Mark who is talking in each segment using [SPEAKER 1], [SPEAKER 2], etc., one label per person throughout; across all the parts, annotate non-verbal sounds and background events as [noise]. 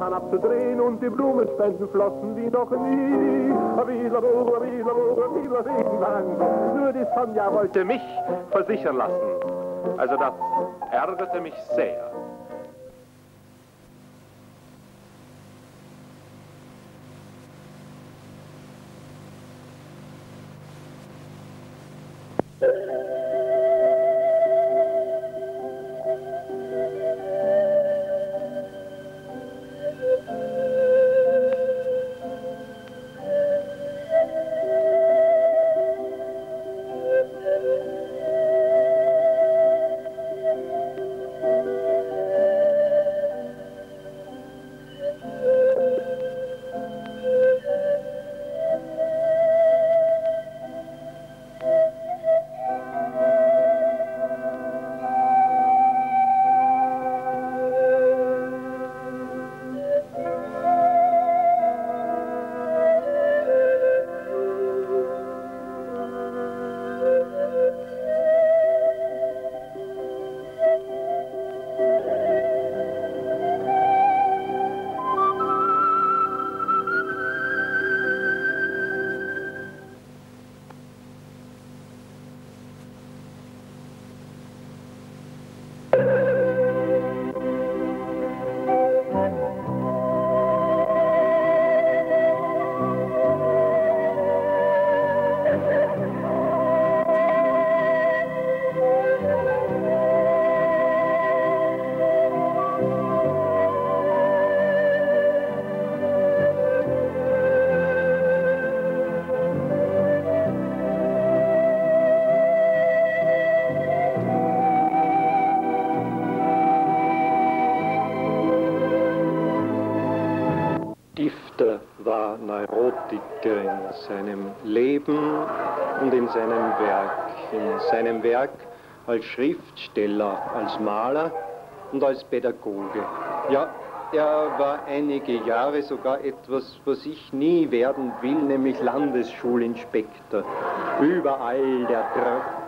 [SPEAKER 1] Zahn abzudrehen und die Blumenspenden flossen wie noch nie. Nur die Sonja wollte mich versichern lassen. Also das ärgerte mich sehr.
[SPEAKER 2] Neurotiker in seinem Leben und in seinem Werk. In seinem Werk als Schriftsteller, als Maler und als Pädagoge. Ja, er war einige Jahre sogar etwas, was ich nie werden will, nämlich Landesschulinspektor. Überall der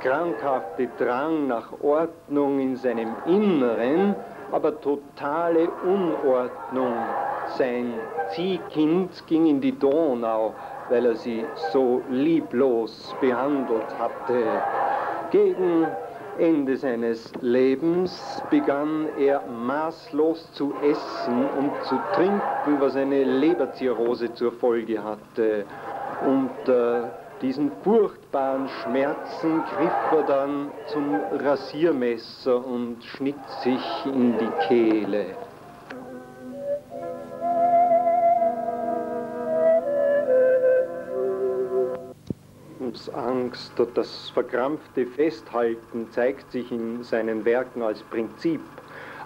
[SPEAKER 2] krankhafte Drang nach Ordnung in seinem Inneren, aber totale Unordnung sein Ziehkind ging in die Donau, weil er sie so lieblos behandelt hatte. Gegen Ende seines Lebens begann er maßlos zu essen und zu trinken, was eine Leberzirrhose zur Folge hatte. Unter diesen furchtbaren Schmerzen griff er dann zum Rasiermesser und schnitt sich in die Kehle. Lebensangst und das verkrampfte Festhalten zeigt sich in seinen Werken als Prinzip.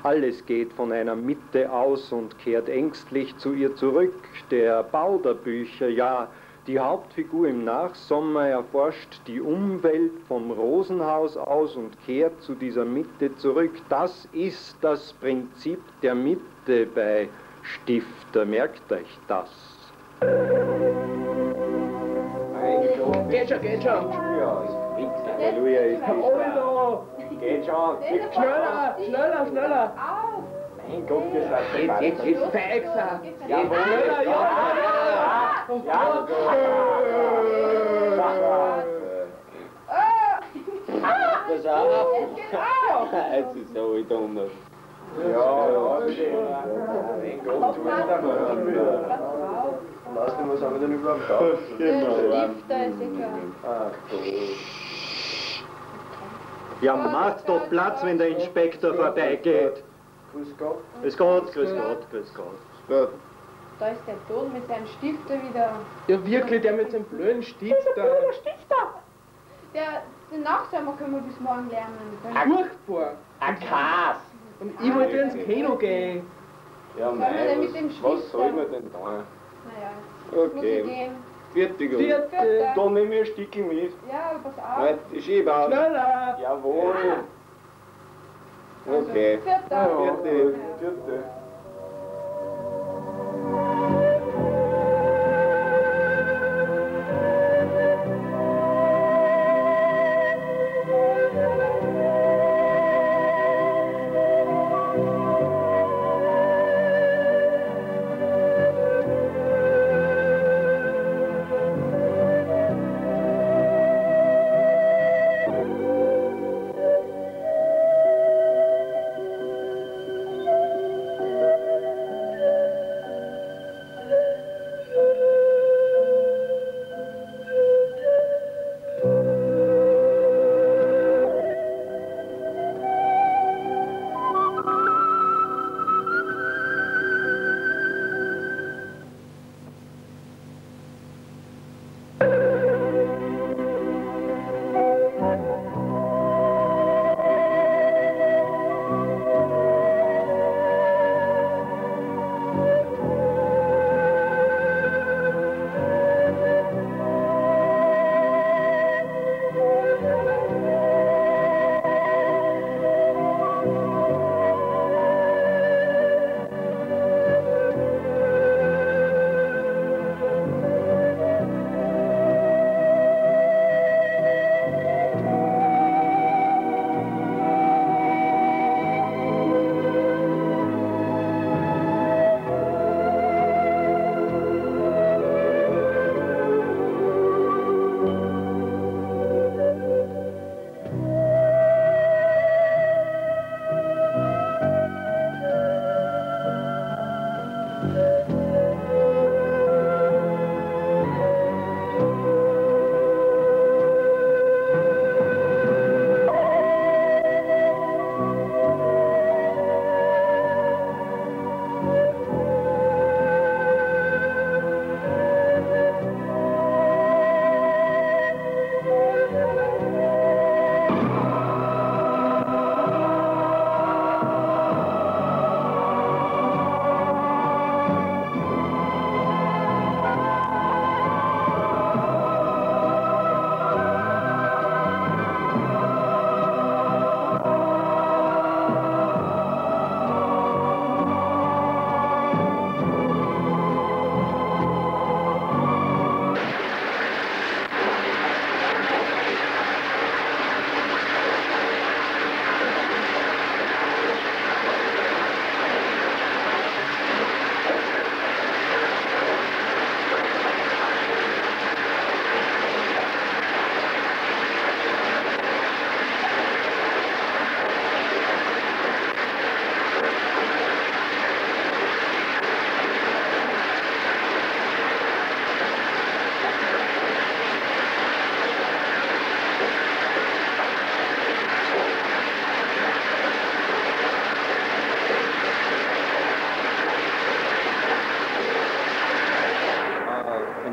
[SPEAKER 2] Alles geht von einer Mitte aus und kehrt ängstlich zu ihr zurück. Der Bau der Bücher, ja, die Hauptfigur im Nachsommer erforscht die Umwelt vom Rosenhaus aus und kehrt zu dieser Mitte zurück. Das ist das Prinzip der Mitte bei Stifter. Merkt euch das.
[SPEAKER 3] Geht schon, geht schon.
[SPEAKER 2] Halleluja ist
[SPEAKER 3] Alter!
[SPEAKER 2] Geht schon.
[SPEAKER 3] Schneller, schneller, schneller.
[SPEAKER 2] Mein Gott, ihr seid
[SPEAKER 3] Jetzt, jetzt, jetzt feixer.
[SPEAKER 2] Jawohl.
[SPEAKER 3] Schneller, ja.
[SPEAKER 2] Ja,
[SPEAKER 4] Pass auf! Jetzt ist halt anders. [laughs]
[SPEAKER 2] Ja, ja, mein Gott, du bist der Weißt du, was haben wir denn überhaupt da?
[SPEAKER 4] Genau.
[SPEAKER 5] Stifter ist egal.
[SPEAKER 2] Ach du. Ja, macht doch Platz, wenn der Inspektor vorbeigeht.
[SPEAKER 1] Grüß Gott.
[SPEAKER 2] Grüß Gott, grüß Gott, grüß Gott.
[SPEAKER 5] Da ist der Ton mit seinem Stifter wieder.
[SPEAKER 3] Ja, wirklich, der mit seinem blöden Stift da.
[SPEAKER 5] Der, den Nachsommer können wir bis morgen lernen.
[SPEAKER 3] Furchtbar.
[SPEAKER 4] Ein Kas!
[SPEAKER 3] Und ich wollte ins Kino gehen.
[SPEAKER 4] Ja,
[SPEAKER 5] dem
[SPEAKER 4] was, was soll man denn da?
[SPEAKER 5] Naja, muss ich
[SPEAKER 4] Okay.
[SPEAKER 5] gehen.
[SPEAKER 4] Fertig.
[SPEAKER 3] Vierte.
[SPEAKER 4] Da nehme ich ein Stückchen mit.
[SPEAKER 5] Ja, pass auf.
[SPEAKER 4] Nein, ich schiebe auf.
[SPEAKER 3] Schneller.
[SPEAKER 4] Jawohl.
[SPEAKER 5] Also,
[SPEAKER 4] Okay.
[SPEAKER 5] Vierter.
[SPEAKER 4] Vierte.
[SPEAKER 5] Ja.
[SPEAKER 4] Vierte.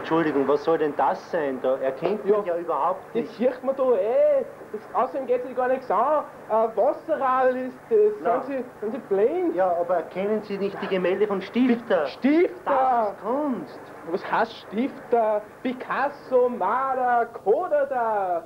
[SPEAKER 2] Entschuldigung, was soll denn das sein? Da erkennt man ja,
[SPEAKER 3] Ja.
[SPEAKER 2] überhaupt
[SPEAKER 3] Das
[SPEAKER 2] nicht.
[SPEAKER 3] sieht man da eh. Das, außerdem geht sich gar nichts an. Ein Wasserrad ist das.
[SPEAKER 2] Na.
[SPEAKER 3] Sind Sie, sind Sie blind?
[SPEAKER 2] Ja, aber erkennen Sie nicht die Gemälde von Stifter?
[SPEAKER 3] Stifter!
[SPEAKER 2] Das ist Kunst.
[SPEAKER 3] Was heißt Stifter? Picasso, Maler, Kodada.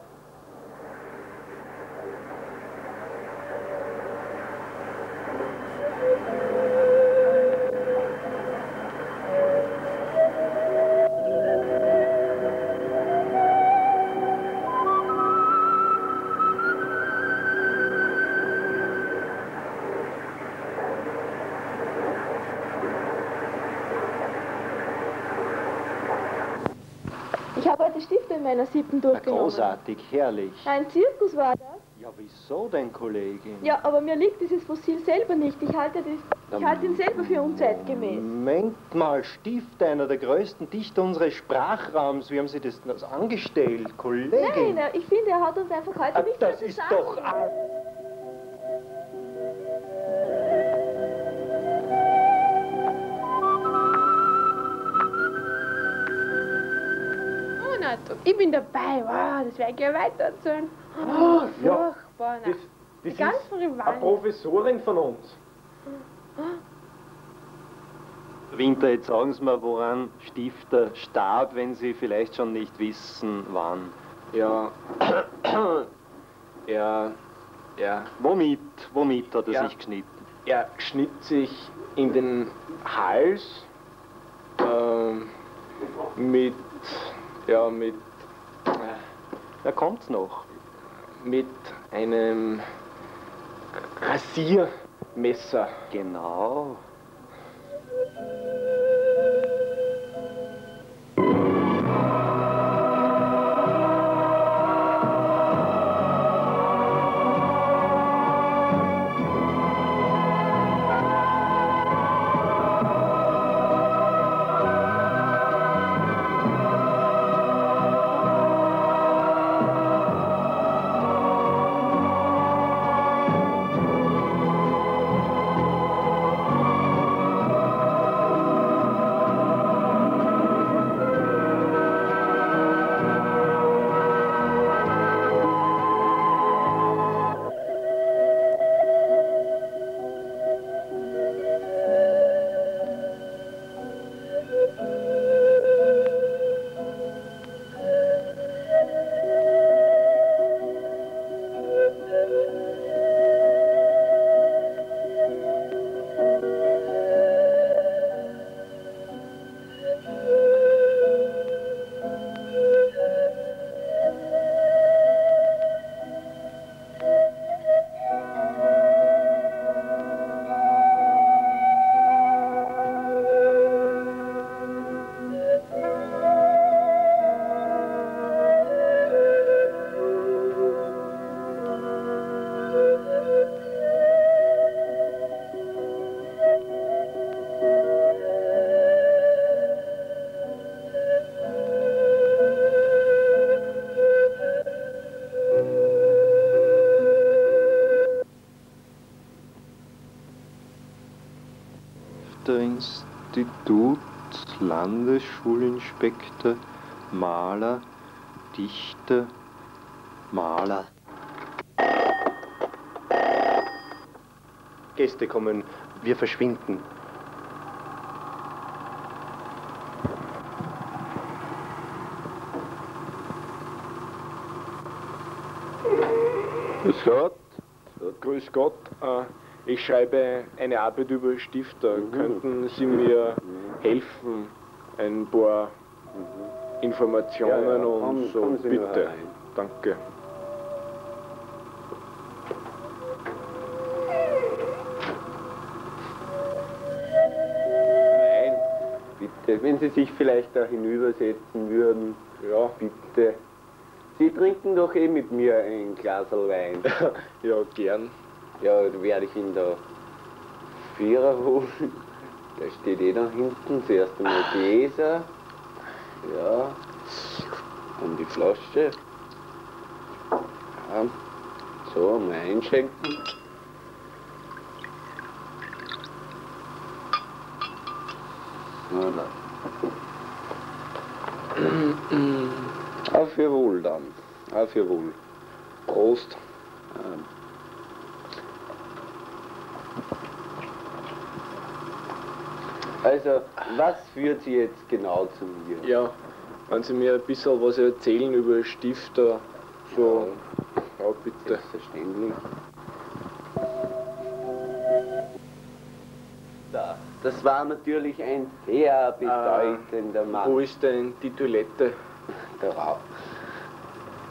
[SPEAKER 6] Heute Stifte in meiner siebten durchgenommen.
[SPEAKER 2] großartig, herrlich.
[SPEAKER 6] Ein Zirkus war das.
[SPEAKER 2] Ja, wieso denn, Kollegin?
[SPEAKER 6] Ja, aber mir liegt dieses Fossil selber nicht. Ich halte, das, ich halte ihn selber für unzeitgemäß.
[SPEAKER 2] Moment mal, Stifter, einer der größten Dichter unseres Sprachraums. Wie haben Sie das das angestellt, Kollegin?
[SPEAKER 6] Nein, ich finde, er hat uns einfach heute
[SPEAKER 2] Ah,
[SPEAKER 6] nicht
[SPEAKER 2] das ist doch...
[SPEAKER 5] Ich bin dabei. Wow, das werde ich ja weiter erzählen.
[SPEAKER 3] Oh, ja.
[SPEAKER 5] Furchtbar.
[SPEAKER 3] Das,
[SPEAKER 5] nein.
[SPEAKER 3] das
[SPEAKER 5] Die ganzen
[SPEAKER 3] ist eine
[SPEAKER 5] Rivalen.
[SPEAKER 3] Professorin von uns.
[SPEAKER 2] Winter, jetzt sagen Sie mir, woran Stifter starb, wenn Sie vielleicht schon nicht wissen, wann.
[SPEAKER 4] Ja. [coughs] er, er,
[SPEAKER 2] Womit, womit hat er
[SPEAKER 4] Ja.
[SPEAKER 2] sich geschnitten?
[SPEAKER 4] er schnitt sich in den Hals ähm, mit, ja, mit,
[SPEAKER 2] Da kommt's noch.
[SPEAKER 4] mit einem Rasiermesser.
[SPEAKER 2] Genau. Landesschulinspektor, Maler, Dichter, Maler. Gäste kommen, wir verschwinden.
[SPEAKER 4] Grüß Gott. Grüß Gott. Äh, Ich schreibe eine Arbeit über Stifter. Könnten Sie mir helfen? Ein paar Informationen
[SPEAKER 2] Ja, ja,
[SPEAKER 4] und
[SPEAKER 2] kommen-
[SPEAKER 4] so. Bitte. Danke.
[SPEAKER 7] Nein, bitte, wenn Sie sich vielleicht da hinübersetzen würden. Ja, bitte. Sie trinken doch eh mit mir ein Glas Wein. [laughs]
[SPEAKER 4] Ja, gern.
[SPEAKER 7] Ja, werde ich Ihnen da Vierer holen. Der steht eh da hinten. Zuerst einmal Gläser. Ja. Und die Flasche. Ja. So, mal einschenken. Voilà. Auf Ihr Wohl dann. Auf Ihr Wohl. Prost. Also, was führt Sie jetzt genau zu mir?
[SPEAKER 4] Ja, wenn Sie mir ein bisschen was erzählen über Stifter, so, ja, bitte.
[SPEAKER 7] Selbstverständlich. Da, das war natürlich ein sehr bedeutender Mann.
[SPEAKER 4] Wo ist denn die Toilette?
[SPEAKER 7] Daraus,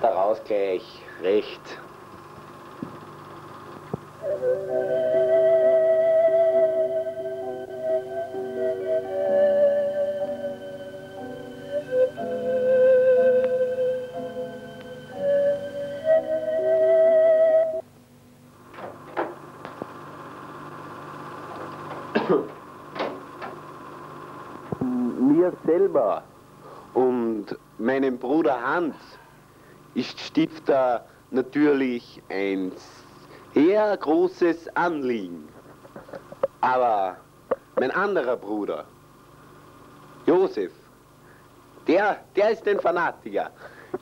[SPEAKER 7] daraus gleich recht. Selber und meinem Bruder Hans ist Stifter natürlich ein sehr großes Anliegen. Aber mein anderer Bruder, Josef, der, der ist ein Fanatiker.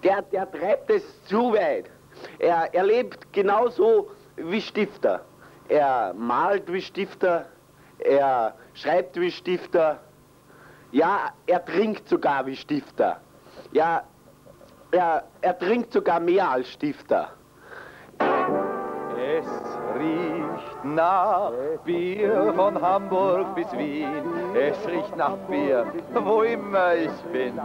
[SPEAKER 7] Der, der treibt es zu weit. Er, er lebt genauso wie Stifter. Er malt wie Stifter, er schreibt wie Stifter, ja, er trinkt sogar wie Stifter. Ja, er, er trinkt sogar mehr als Stifter.
[SPEAKER 8] Nach Bier von Hamburg bis Wien. Es riecht nach Bier, wo immer ich bin.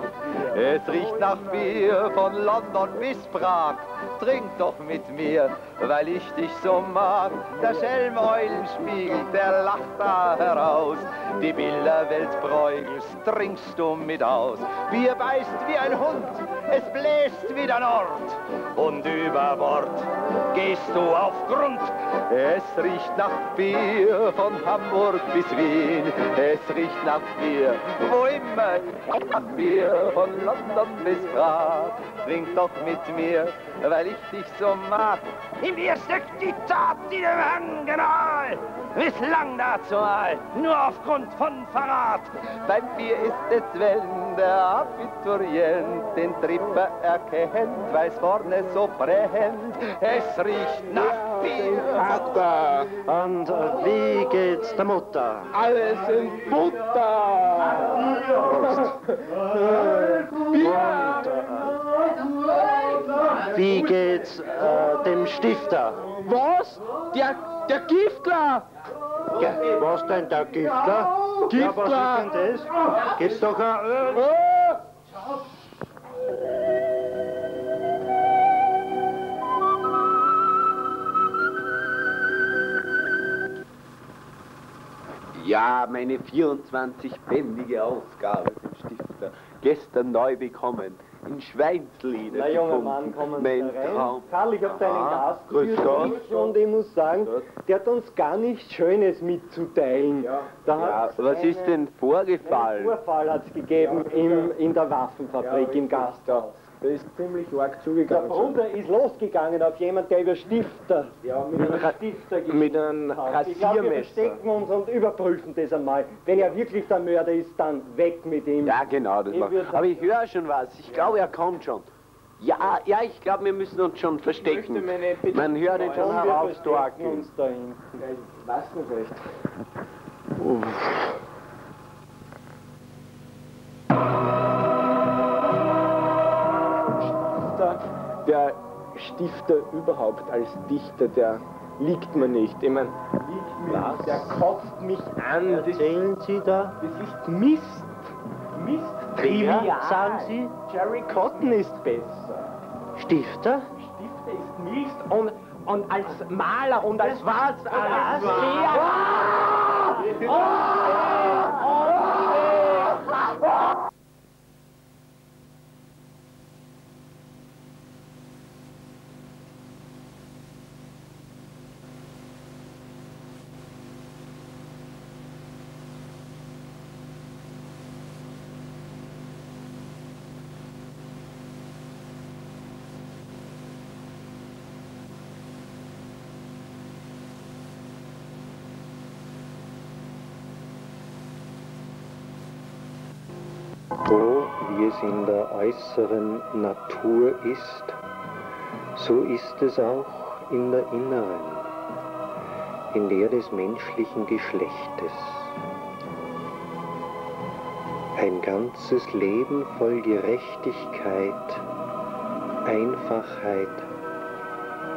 [SPEAKER 8] Es riecht nach Bier von London bis Prag. Trink doch mit mir, weil ich dich so mag. Der Schelmeulenspiegel, der lacht da heraus. Die Bilderwelt Bräugels trinkst du mit aus. Bier beißt wie ein Hund, es bläst wie der Nord. Und über Bord gehst du auf Grund. Es riecht nach Bier von Hamburg bis Wien. Es riecht nach Bier, wo immer. Nach Bier von London bis Prag. Trink doch mit mir, weil ich dich so mag. In mir steckt die Tat, die dem Herrn General misslang dazu all, nur aufgrund von Verrat. Beim Bier ist es, wenn der Abiturient den Tripper erkennt, weil's vorne so brennt. Es riecht nach Bier.
[SPEAKER 2] Vater. Und wie geht's der Mutter?
[SPEAKER 3] Alles in Butter.
[SPEAKER 2] Wie geht's äh, dem Stifter?
[SPEAKER 3] Was? Der, der Giftler?
[SPEAKER 2] Ja, was denn der Giftler? Ja, was ist denn das? Gibt's doch ein Öl?
[SPEAKER 3] Oh!
[SPEAKER 7] Ja, meine 24-bändige Ausgabe vom Stifter. Gestern neu bekommen. In Schweinsleder.
[SPEAKER 2] Na, junger. Mann, kommen Sie rein.
[SPEAKER 7] Traum.
[SPEAKER 2] Karl, ich hab deinen Gast
[SPEAKER 7] grüß Gott.
[SPEAKER 2] und ich muss sagen, der hat uns gar nichts Schönes mitzuteilen.
[SPEAKER 7] Ja,
[SPEAKER 2] hat's
[SPEAKER 7] was ist denn
[SPEAKER 2] Einen
[SPEAKER 7] vorgefallen?
[SPEAKER 2] Vorfall hat es gegeben im, in der Waffenfabrik im Gasthaus.
[SPEAKER 4] Der ist ziemlich arg
[SPEAKER 2] Der
[SPEAKER 4] zugegangen.
[SPEAKER 2] Bruder ist losgegangen auf jemand, der über Stifter,
[SPEAKER 4] Ja, mit einem
[SPEAKER 2] Stifter
[SPEAKER 4] mit einem.
[SPEAKER 2] Ich glaube, wir
[SPEAKER 4] Rasiermesser.
[SPEAKER 2] verstecken uns und überprüfen das einmal. Wenn er wirklich der Mörder ist, dann weg mit ihm.
[SPEAKER 7] Ja, genau, das macht. Aber ich höre schon was. Ich glaube, er kommt schon. Ja, ja, ich glaube, wir müssen uns schon verstecken.
[SPEAKER 4] möchte meine Bitte-
[SPEAKER 7] Man hört ihn schon
[SPEAKER 2] hinten.
[SPEAKER 4] Ich weiß nicht recht. Stifter, der Stifter überhaupt als Dichter, der liegt mir nicht. Ich meine,
[SPEAKER 2] Was?
[SPEAKER 4] der kotzt mich an. Das,
[SPEAKER 2] Erzählen Sie da?
[SPEAKER 4] das ist Mist. Mist.
[SPEAKER 2] Trivial,
[SPEAKER 4] Trivial.
[SPEAKER 2] sagen Sie?
[SPEAKER 4] Jerry Cotton ist besser.
[SPEAKER 2] Stifter?
[SPEAKER 3] Stifter ist Mist und, und als Maler und als was? Als
[SPEAKER 2] Wo wie es in der äußeren Natur ist, so ist es auch in der inneren, in der des menschlichen Geschlechtes. Ein ganzes Leben voll Gerechtigkeit, Einfachheit,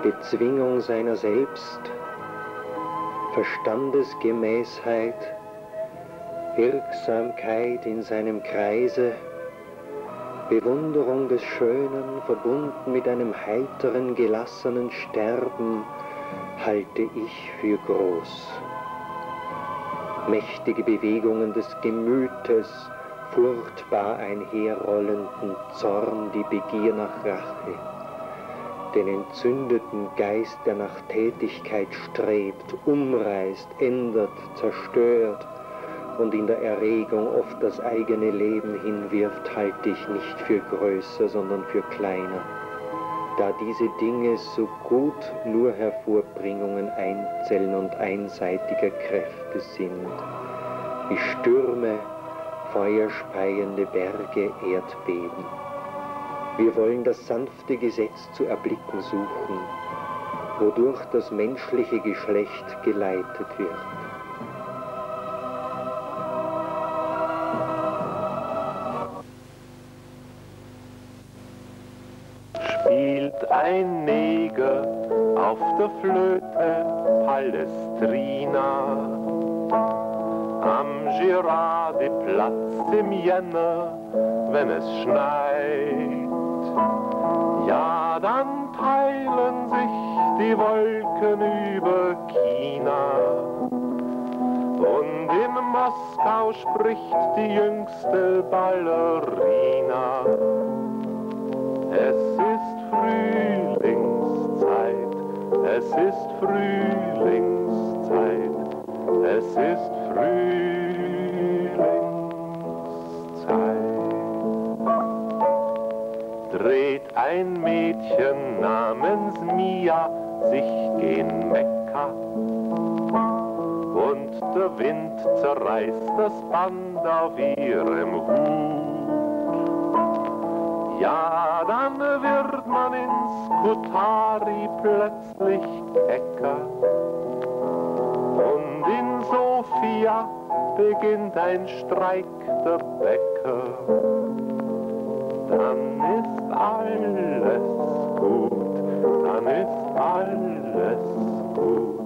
[SPEAKER 2] Bezwingung seiner selbst, Verstandesgemäßheit, Wirksamkeit in seinem Kreise, Bewunderung des Schönen verbunden mit einem heiteren, gelassenen Sterben halte ich für groß. Mächtige Bewegungen des Gemütes, furchtbar einherrollenden Zorn, die Begier nach Rache, den entzündeten Geist, der nach Tätigkeit strebt, umreißt, ändert, zerstört und in der Erregung oft das eigene Leben hinwirft, halte ich nicht für größer, sondern für kleiner, da diese Dinge so gut nur Hervorbringungen einzeln und einseitiger Kräfte sind, wie Stürme, feuerspeiende Berge, Erdbeben. Wir wollen das sanfte Gesetz zu erblicken suchen, wodurch das menschliche Geschlecht geleitet wird.
[SPEAKER 1] Der Flöte Palestrina am Girardiplatz im Jänner, wenn es schneit. Ja, dann teilen sich die Wolken über China. Und in Moskau spricht die jüngste Ballerina. Es ist Frühlingszeit, es ist Frühlingszeit, es ist Frühlingszeit. Dreht ein Mädchen namens Mia sich gen Mekka und der Wind zerreißt das Band auf ihrem Hut. Ja, dann wird man ins Kutari plötzlich kecker. Und in Sofia beginnt ein Streik der Bäcker. Dann ist alles gut, dann ist alles gut.